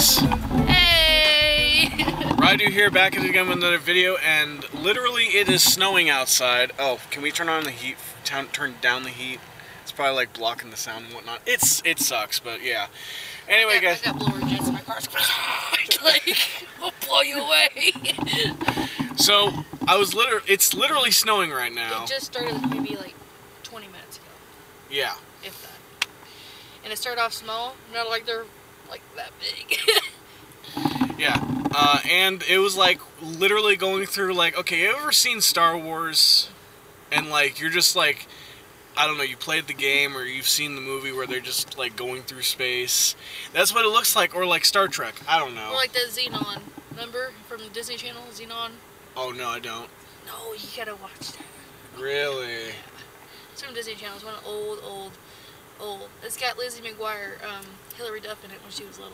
guys, Hey! Rydew here back at it again with another video and literally it is snowing outside. Oh, can we turn on the heat, turn, turn down the heat? It's probably like blocking the sound and whatnot. It's, it sucks, but yeah. Anyway I guys, got blower jets in my car. like, I'll blow you away. so I was literally, it's literally snowing right now. It just started maybe like 20 minutes ago, Yeah. if that. And it started off small, not like they're like that big. Yeah, uh, and it was like literally going through like, okay, you ever seen Star Wars? And like you're just like, I don't know, you played the game or you've seen the movie where they're just like going through space. That's what it looks like, or like Star Trek. I don't know. or like that Zenon, remember from the Disney Channel, Zenon? oh no, I don't. No, you gotta watch that. Really? It's from Disney Channel. It's one old, old, old. It's got Lizzie McGuire, um, Hilary Duff in it when she was little.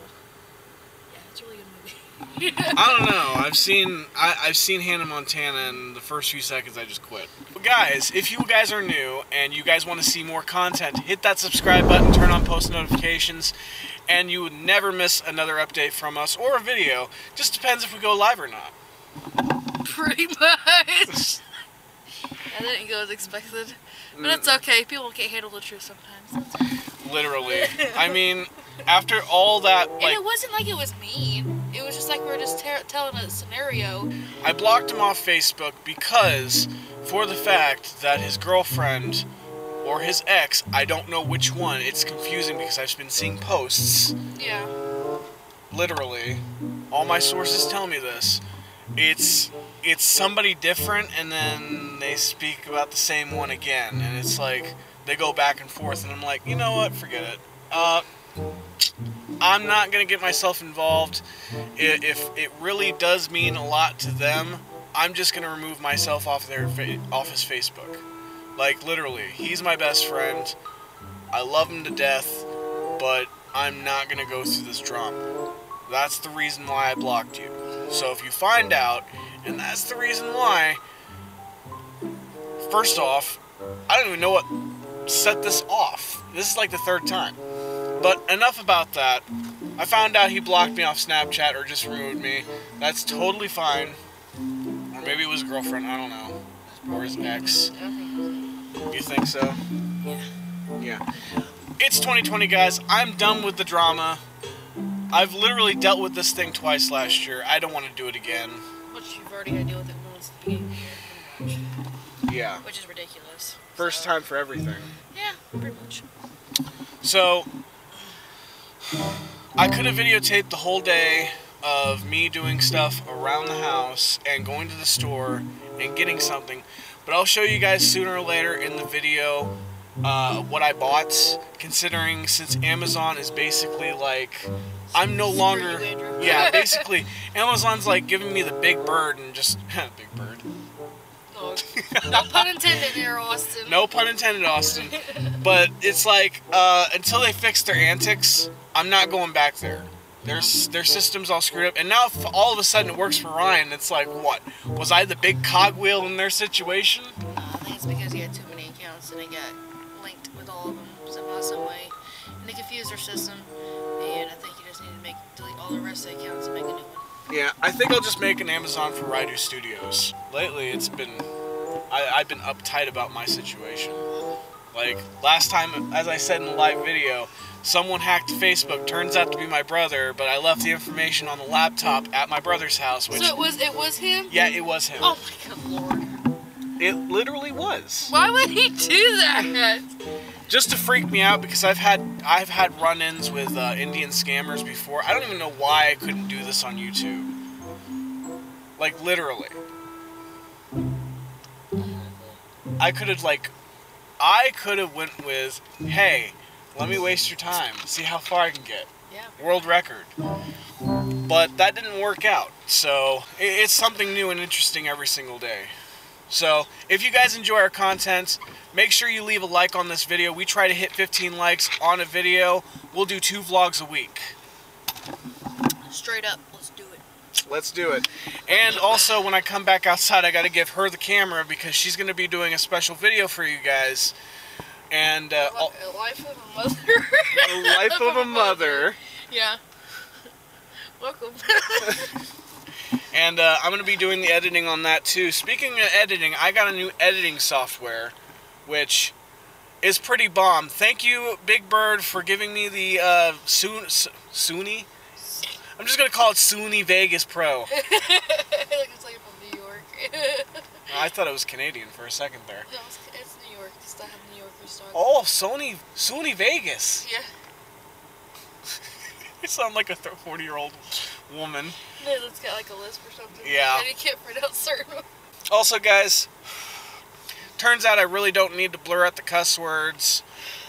Yeah, it's a really good movie. I don't know. I've seen I, I've seen Hannah Montana, and the first few seconds I just quit. But guys, if you guys are new and you guys want to see more content, hit that subscribe button, turn on post notifications, and you would never miss another update from us or a video. Just depends if we go live or not. Pretty much. That didn't go as expected. But mm. it's okay. People can't handle the truth sometimes. Literally. I mean, after all that, and it wasn't like it was mean. It was just like we were just ter- telling a scenario. I blocked him off Facebook because, for the fact that his girlfriend or his ex, I don't know which one, it's confusing because I've been seeing posts, Yeah. literally, all my sources tell me this. It's it's somebody different and then they speak about the same one again and it's like they go back and forth and I'm like, "You know what? Forget it." Uh I'm not going to get myself involved. If it really does mean a lot to them, I'm just going to remove myself off their off his Facebook. Like literally, he's my best friend. I love him to death, but I'm not going to go through this drama. That's the reason why I blocked you. So if you find out, and that's the reason why, first off, I don't even know what set this off. This is like the third time. But enough about that. I found out he blocked me off Snapchat or just removed me. That's totally fine. Or maybe it was a girlfriend, I don't know. Or his ex. I don't think it was You think so? Yeah. Yeah. It's 2020, guys. I'm done with the drama. I've literally dealt with this thing twice last year. I don't want to do it again. Which you've already had to deal with it once at the beginning of the year, much. Yeah. Which is ridiculous. First time for everything. Yeah, pretty much. So, I could have videotaped the whole day of me doing stuff around the house and going to the store and getting something, but I'll show you guys sooner or later in the video uh, what I bought, considering since Amazon is basically like, I'm no longer, yeah, basically, Amazon's like giving me the big bird and just, big bird. No, no pun intended there, Austin. No pun intended, Austin. But it's like uh, until they fix their antics, I'm not going back there. Their their system's all screwed up, and now if all of a sudden it works for Ryan, it's like what? Was I the big cogwheel in their situation? Uh, I think it's because he had too many accounts and he got linked with all of them somehow, some way. And they confused their system. And I think he just needed to make delete all the rest of the accounts and make a new one. Yeah, I think I'll just make an Amazon for Rydew Studios. Lately, it's been I, I've been uptight about my situation. Like last time, as I said in the live video, someone hacked Facebook. Turns out to be my brother, but I left the information on the laptop at my brother's house. Which So it was it was him? Yeah, it was him. Oh my good lord. It literally was. Why would he do that? Just to freak me out because I've had I've had run-ins with uh, Indian scammers before. I don't even know why I couldn't do this on YouTube. Like literally. I could have like I could have went with, "Hey, let me waste your time. See how far I can get." Yeah. World record. But that didn't work out. So, it's something new and interesting every single day. So, if you guys enjoy our content, make sure you leave a like on this video. We try to hit 15 likes on a video. We'll do two vlogs a week. Straight up, let's do it. Let's do it. And also, when I come back outside, I got to give her the camera because she's going to be doing a special video for you guys. And uh, A life of a mother. the life of a mother. Yeah. Welcome. And uh, I'm going to be doing the editing on that too. Speaking of editing, I got a new editing software, which is pretty bomb. Thank you, Big Bird, for giving me the uh, Sun- S- Sony. I'm just going to call it Sony Vegas Pro. like it's like from New York. I thought it was Canadian for a second there. no, it's, it's New York. It's not New Yorker stock. Oh, Sony, Sony Vegas. Yeah. You sound like a 40 year old woman. No, it's got like a lisp or something. Yeah. And you can't pronounce certain. Also, guys, turns out I really don't need to blur out the cuss words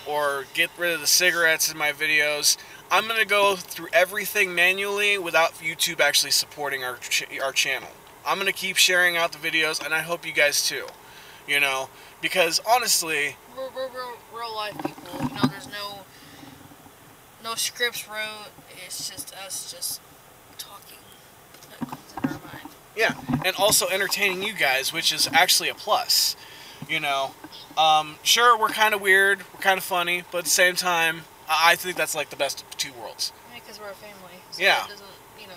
or get rid of the cigarettes in my videos. I'm gonna go through everything manually without YouTube actually supporting our ch- our channel. I'm gonna keep sharing out the videos, and I hope you guys too. You know, because honestly, We're, we're, we're real life people. You know, there's no no scripts wrote. It's just us just talking. That comes in our mind. Yeah, and also entertaining you guys, which is actually a plus. You know, um, sure we're kind of weird, we're kind of funny, but at the same time, I think that's like the best of two worlds. Because we're a family. So Yeah. Doesn't, you know.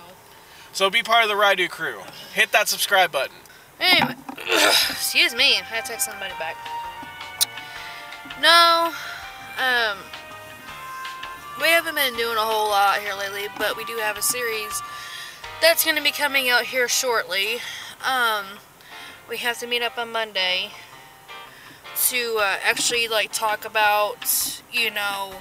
So be part of the Rydew crew. Hit that subscribe button. Anyway, excuse me. I had to text somebody back. No, um, we haven't been doing a whole lot here lately, but we do have a series that's going to be coming out here shortly. Um, we have to meet up on Monday to uh, actually like talk about, you know,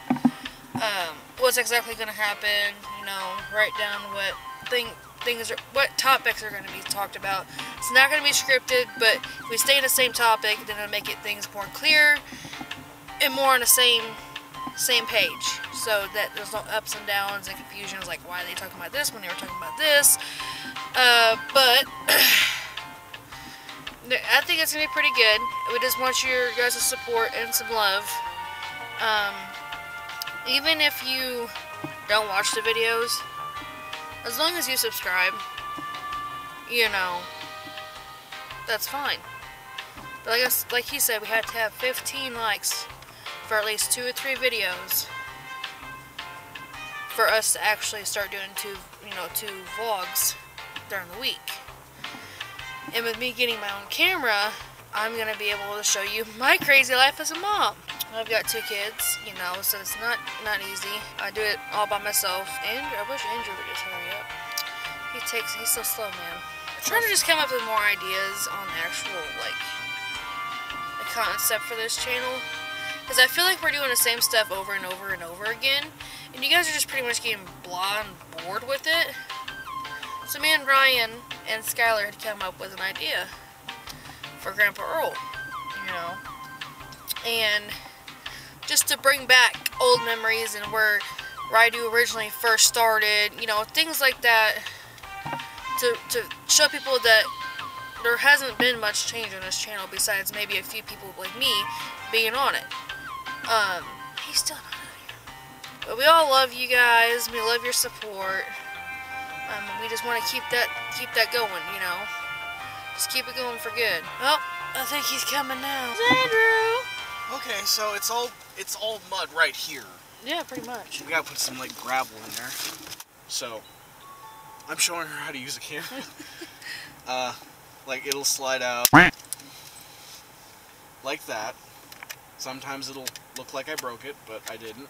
um, what's exactly going to happen. You know, write down what thing things are, what topics are going to be talked about. It's not going to be scripted, but if we stay in the same topic, then it'll make it things more clear and more on the same same page, so that there's no ups and downs and confusions. Like, why are they talking about this when they were talking about this? Uh, but I think it's gonna be pretty good. We just want your guys' support and some love. Um, even if you don't watch the videos, as long as you subscribe, you know, that's fine. But like, I like he said, we had to have 15 likes for at least two or three videos for us to actually start doing two, you know, two vlogs during the week. And with me getting my own camera, I'm gonna be able to show you my crazy life as a mom. I've got two kids, you know, so it's not not easy. I do it all by myself. Andrew, I wish Andrew would just hurry up. He takes he's so slow, man. I'm trying to just come up with more ideas on the actual like the concept for this channel. Because I feel like we're doing the same stuff over and over and over again. And you guys are just pretty much getting blah and bored with it. So me and Ryan and Skyler had come up with an idea for Grandpa Earl, you know. And just to bring back old memories and where Rydew originally first started, you know, things like that. To, to show people that there hasn't been much change on this channel besides maybe a few people like me being on it. Um, he's still not out here. But we all love you guys. We love your support. Um, we just want to keep that keep that going, you know. Just keep it going for good. Well, I think he's coming now. Andrew. Okay, so it's all it's all mud right here. Yeah, pretty much. We gotta put some like gravel in there. So I'm showing her how to use a camera. uh, like it'll slide out like that. Sometimes it'll look like I broke it, but I didn't.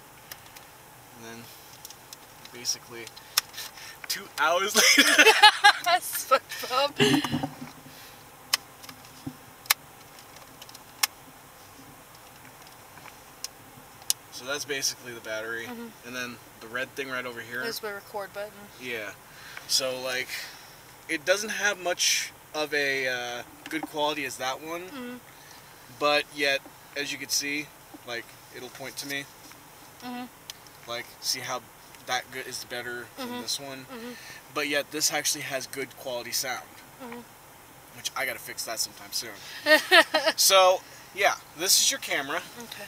And then basically two hours later. So that's basically the battery, Mhm. and then the red thing right over here. There's my record button. Yeah. So like, it doesn't have much of a uh, good quality as that one, Mhm. but yet, as you can see, like it'll point to me. Mhm. Like, see how that good is better than Mhm. this one, Mhm. but yet this actually has good quality sound, Mhm. which I gotta fix that sometime soon. so yeah, this is your camera, Okay.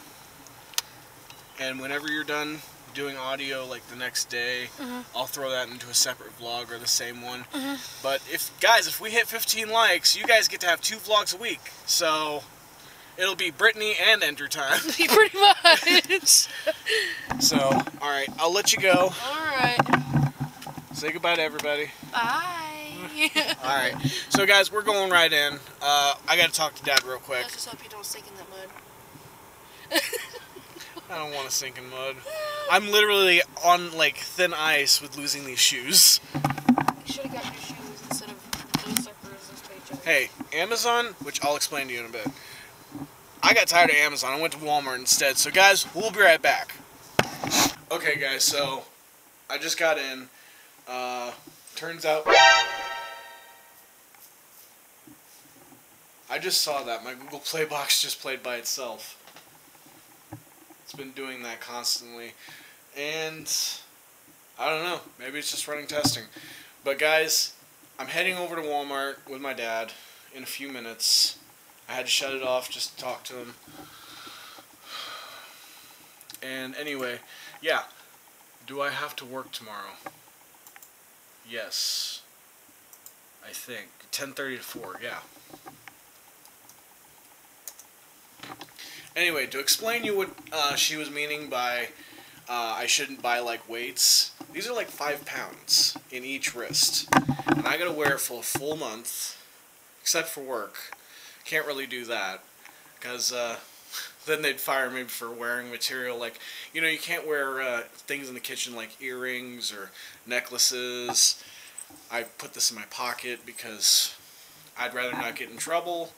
And whenever you're done doing audio like the next day Mhm. I'll throw that into a separate vlog or the same one Mhm. but if guys if we hit 15 likes you guys get to have two vlogs a week so it'll be Brittany and Enter time pretty much. so all right I'll let you go All right. Say goodbye to everybody. Bye. All right. So, guys, we're going right in. Uh, I got to talk to Dad real quick. Let's just hope you don't sink in that mud. I don't want to sink in mud. I'm literally on like thin ice with losing these shoes. You should have got your shoes instead of those suckers this paycheck. Hey, Amazon, which I'll explain to you in a bit. I got tired of Amazon. I went to Walmart instead. So, guys, we'll be right back. Okay, guys. So, I just got in. Uh, turns out. I just saw that. My Google Play box just played by itself. It's been doing that constantly. And. I don't know. Maybe it's just running testing. But, guys, I'm heading over to Walmart with my dad in a few minutes. I had to shut it off just to talk to him. And anyway, yeah. Do I have to work tomorrow? Yes. I think 10:30 to 4. Yeah. Anyway, to explain you what uh, she was meaning by uh, I shouldn't buy like weights. These are like five pounds in each wrist, and I gotta wear it for a full month, except for work. Can't really do that because uh, then they'd fire me for wearing material like you know you can't wear uh, things in the kitchen like earrings or necklaces. I put this in my pocket because I'd rather not get in trouble.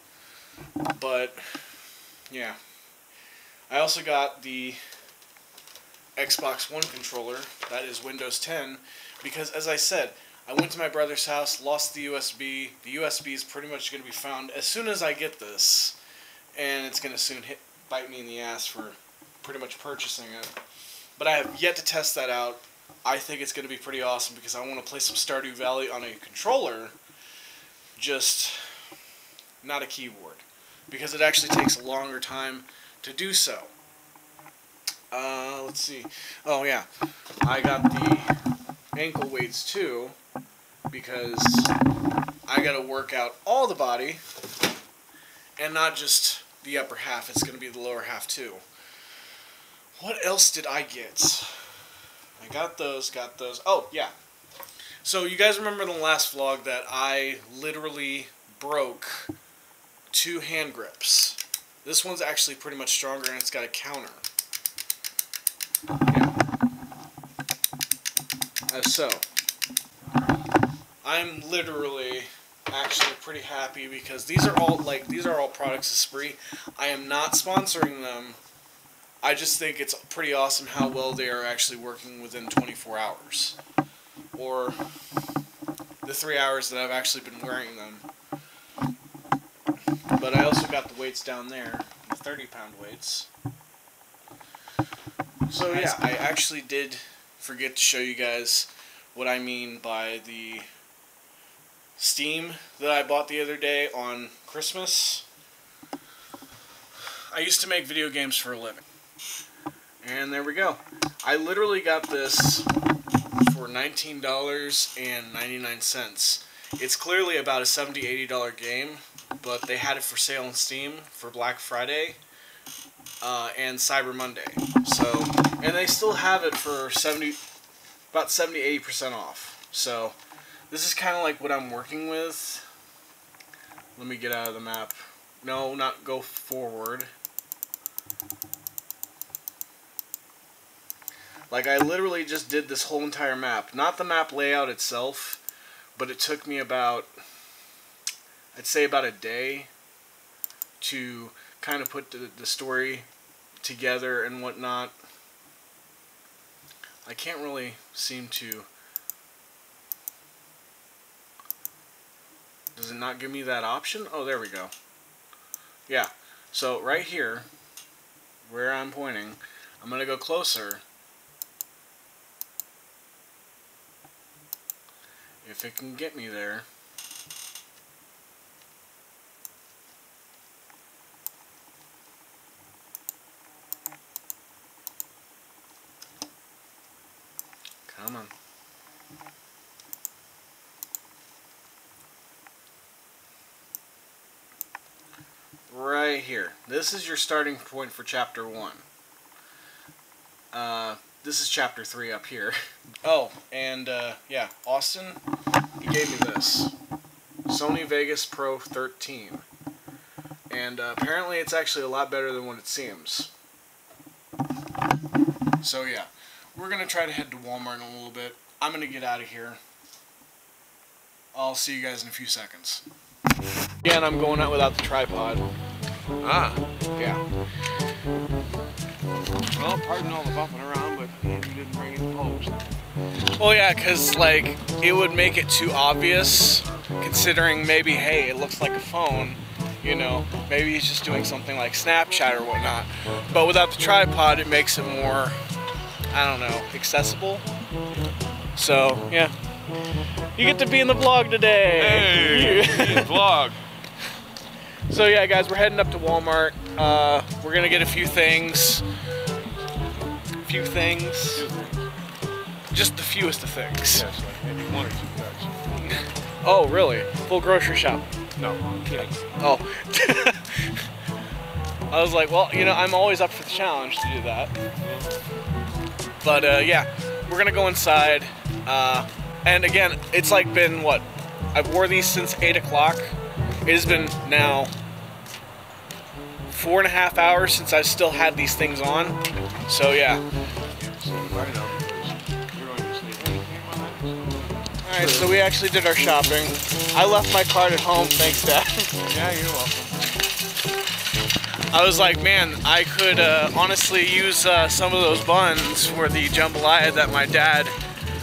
But yeah, I also got the Xbox One controller. That is Windows 10 because as I said, I went to my brother's house, lost the USB. The USB is pretty much going to be found as soon as I get this, and it's going to soon hit bite me in the ass for pretty much purchasing it. But I have yet to test that out. I think it's going to be pretty awesome because I want to play some Stardew Valley on a controller, just not a keyboard, because it actually takes a longer time to do so. Uh, let's see. Oh yeah, I got the ankle weights too because I got to work out all the body and not just the upper half. It's going to be the lower half too. What else did I get? I got those, got those. Oh, yeah. So you guys remember in the last vlog that I literally broke two hand grips. This one's actually pretty much stronger and it's got a counter. Yeah. Uh, so, I'm literally actually pretty happy because these are all like these are all products of Spree. I am not sponsoring them. I just think it's pretty awesome how well they are actually working within 24 hours, or the three hours that I've actually been wearing them. But I also got the weights down there, the 30 pound weights. So yeah, I actually did forget to show you guys what I mean by the Steam that I bought the other day on Christmas. I used to make video games for a living. And there we go. I literally got this for $19.99. It's clearly about a $70 $80 game, but they had it for sale on Steam for Black Friday uh, and Cyber Monday. So, and they still have it for 70 about 70 80% off. So, this is kind of like what I'm working with. Let me get out of the map. No, not go forward. Like I literally just did this whole entire map. Not the map layout itself, but it took me about, I'd say about a day to kind of put the, the story together and whatnot. I can't really seem to Does it not give me that option? Oh, there we go. Yeah. So right here, where I'm pointing, I'm going to go closer. If it can get me there. Come on. Right here. This is your starting point for chapter 1. Uh, this is chapter three up here. Oh, and uh, yeah, Austin, he gave me this Sony Vegas Pro 13, and uh, apparently it's actually a lot better than what it seems. So yeah, we're gonna try to head to Walmart in a little bit. I'm gonna get out of here. I'll see you guys in a few seconds. Again, I'm going out without the tripod. Ah. Yeah. Well, pardon all the bumping around, but Andrew didn't bring any poles. Well, yeah, because, like, it would make it too obvious, considering maybe, hey, it looks like a phone, you know, maybe he's just doing something like Snapchat or whatnot. But without the tripod, it makes it more, I don't know, accessible. So, yeah. You get to be in the vlog today. Hey, vlog. So yeah, guys, we're heading up to Walmart. Uh, we're gonna get a few things. A few things. Just the fewest of things. Yes, like maybe one or two guys. Oh, really? Full grocery shop. No, I'm kidding. Oh. I was like, well, you know, I'm always up for the challenge to do that. But uh, yeah, we're gonna go inside. Uh, and again, it's like been what? I've wore these since eight o'clock. It has been now four and a half hours since I still had these things on. So yeah. So I know because you're going to sleep. Hey, came on that? All right, so we actually did our shopping. I left my card at home, thanks, Dad. Yeah, you're welcome. I was like, man, I could uh, honestly use uh, some of those buns for the jambalaya that my dad.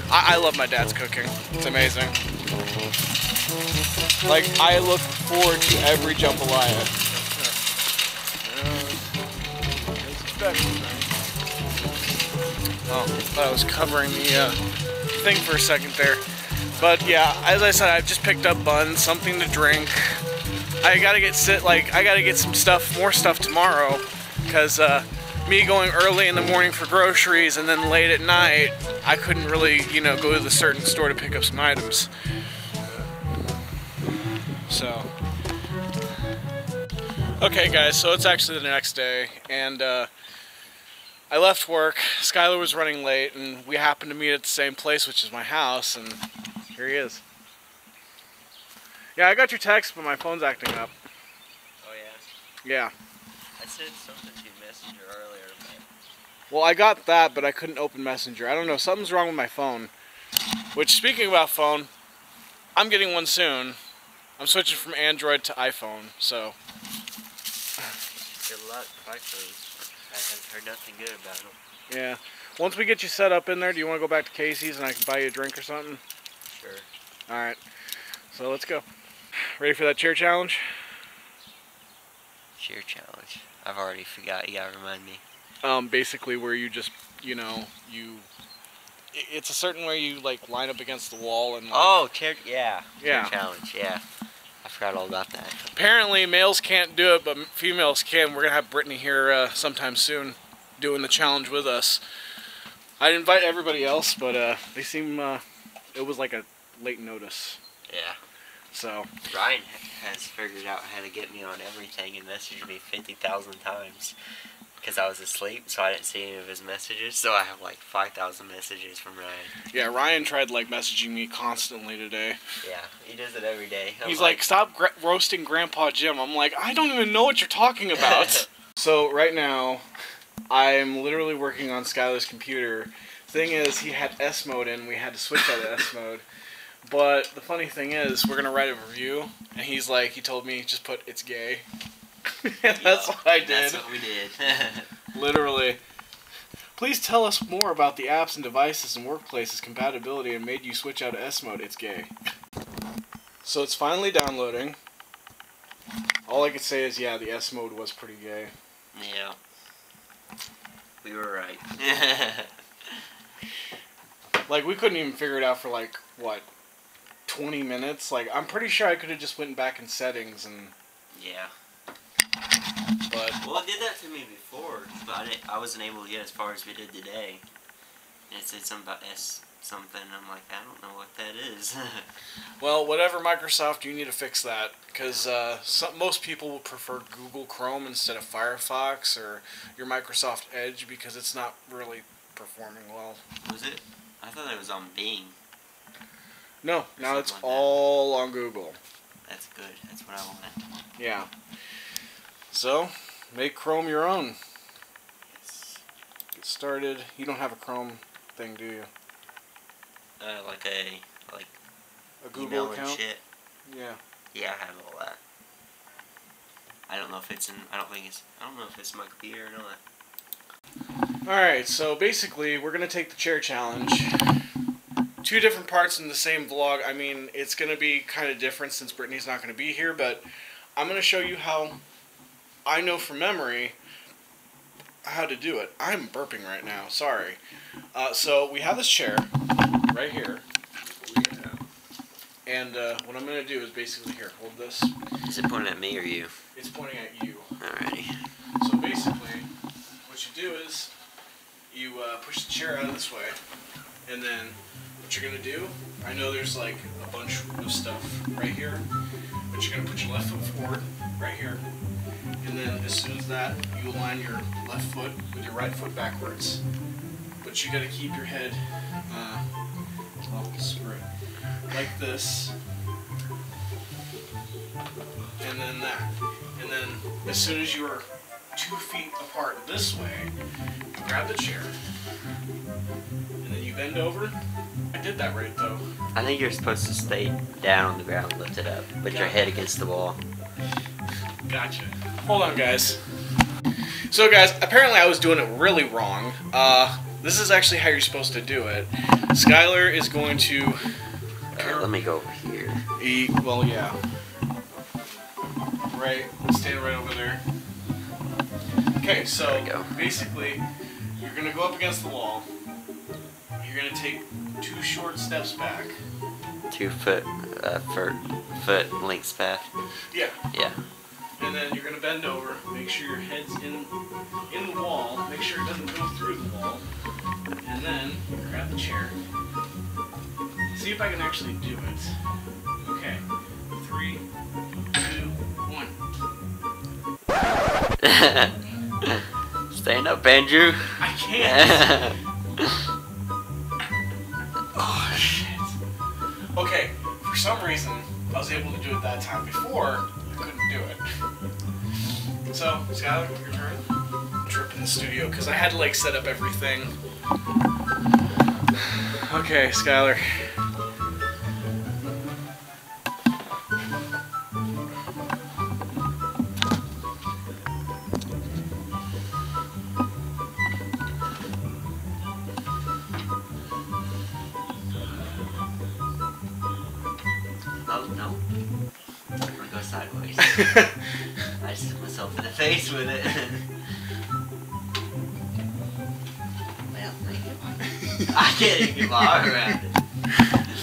I, I love my dad's cooking. It's amazing. Like I look forward to every jambalaya. Oh, I thought I was covering the uh, thing for a second there. But yeah, as I said, I've just picked up buns, something to drink. I gotta get sit like I gotta get some stuff, more stuff tomorrow, because uh, me going early in the morning for groceries and then late at night, I couldn't really, you know, go to the certain store to pick up some items. So. Okay, guys, so it's actually the next day, and uh, I left work. Skyler was running late, and we happened to meet at the same place, which is my house, and here he is. Yeah, I got your text, but my phone's acting up. Oh yeah. Yeah. I said something to Messenger earlier, but Well, I got that, but I couldn't open Messenger. I don't know. Something's wrong with my phone. Which, speaking about phone, I'm getting one soon. I'm switching from Android to iPhone, so good luck, iPhones. I haven't heard nothing good about them. yeah. Once we get you set up in there, do you want to go back to Casey's and I can buy you a drink or something? Sure. All right. So let's go. Ready for that chair challenge? Chair challenge. I've already forgot. You gotta remind me. um, basically where you just you know you it's a certain way you like line up against the wall and like, Oh, chair. Yeah. Yeah. Chair challenge. Yeah. I forgot all about that. apparently males can't do it but females can we're gonna have brittany here uh, sometime soon doing the challenge with us i'd invite everybody else but uh, they seem uh, it was like a late notice Yeah. So Ryan has figured out how to get me on everything and messaged me 50,000 times because I was asleep, so I didn't see any of his messages. So I have like 5,000 messages from Ryan. yeah ryan tried like messaging me constantly today Yeah, he does it every day. I'm He's like, stop gra- roasting Grandpa Jim. I'm like, I don't even know what you're talking about. so right now, I'm literally working on Skyler's computer. Thing is, he had S mode in. We had to switch out of S mode. But the funny thing is, we're gonna write a review, and he's like, he told me just put it's gay. That's what I did. That's what we did. Literally. Please tell us more about the apps and devices and workplaces compatibility and made you switch out of S mode. It's gay. So it's finally downloading. All I could say is, yeah, the S mode was pretty gay. yeah. We were right. Like we couldn't even figure it out for like what, 20 minutes. Like I'm pretty sure I could have just went back in settings and, yeah. but Well, it did that to me before, but I, I wasn't able to get as far as we did today. And it said something about S something. I'm like, I don't know what that is. well, whatever Microsoft, you need to fix that because uh, some, most people will prefer Google Chrome instead of Firefox or your Microsoft Edge because it's not really performing well. Was it? I thought it was on Bing. No, now it's like that. all on Google. That's good. That's what I wanted. Yeah. So, make Chrome your own. Yes. Get started. You don't have a Chrome thing, do you? Uh, like a like A Google account? shit. Yeah. Yeah, I have all that. I don't know if it's in. I don't think it's. I don't know if it's my computer or not. Alright, so basically, we're going to take the chair challenge. Two different parts in the same vlog. I mean, it's going to be kind of different since Brittany's not going to be here, but I'm going to show you how I know from memory how to do it. I'm burping right now. Sorry. Uh, so, we have this chair right here. And uh, what I'm going to do is basically here, hold this. Is it pointing at me or you? It's pointing at you. Alrighty. So basically, what you do is you uh, push the chair out of this way, and then what you're gonna do. I know there's like a bunch of stuff right here, but you're gonna put your left foot forward right here, and then as soon as that, you align your left foot with your right foot backwards. But you gotta keep your head, uh, well, screw it, like this, and then that. And then as soon as you are two feet apart this way, grab the chair, and then you bend over. I did that right though. I think you're supposed to stay down on the ground, lift it up, put your head against the wall. Gotcha. Hold on, guys. So, guys, apparently I was doing it really wrong. Uh, this is actually how you're supposed to do it. Skyler is going to. Uh, let me go over here. Eat. Well, yeah. Right. Stand right over there. Okay, so basically, you're gonna go up against the wall. You're gonna take two short steps back. Two foot, uh, foot, foot lengths path. Yeah. Yeah. And then you're gonna bend over. Make sure your head's in in the wall. Make sure it doesn't go through the wall. And then grab the chair. See if I can actually do it. Okay. Three, two, one. Stand up, Andrew. I can't. oh shit. Okay. For some reason, I was able to do it that time. Before, I couldn't do it. So, Skyler, your turn. Trip in the studio because I had to like set up everything. Okay, Skyler.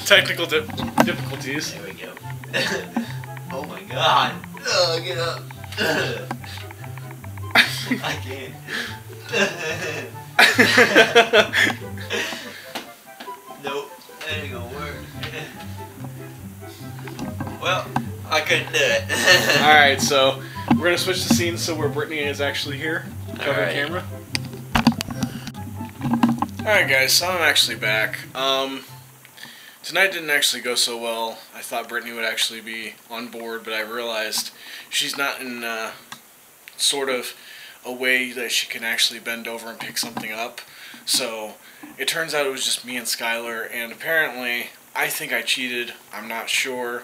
Technical dif- difficulties. There we go. oh my god. Oh, get up. I can't. nope, that ain't gonna work. well, I couldn't do it. All right, so we're gonna switch the scene so where Brittany is actually here, covering Alright. camera. All right, guys, so I'm actually back. Um, tonight didn't actually go so well. I thought Brittany would actually be on board, but I realized she's not in uh, sort of a way that she can actually bend over and pick something up. So it turns out it was just me and Skyler, and apparently I think I cheated. I'm not sure,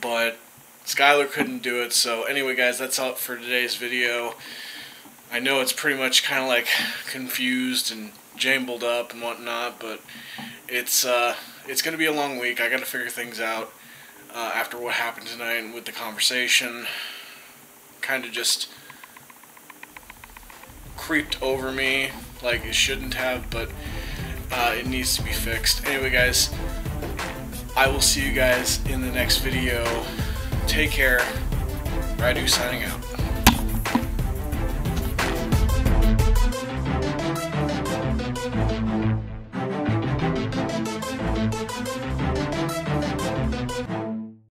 but Skyler couldn't do it. So anyway, guys, that's all for today's video. I know it's pretty much kind of like confused and jumbled up and whatnot, but it's uh, it's gonna be a long week. I gotta figure things out uh, after what happened tonight with the conversation. Kind of just creeped over me like it shouldn't have, but uh, it needs to be fixed. Anyway, guys, I will see you guys in the next video. Take care. Rydew signing out.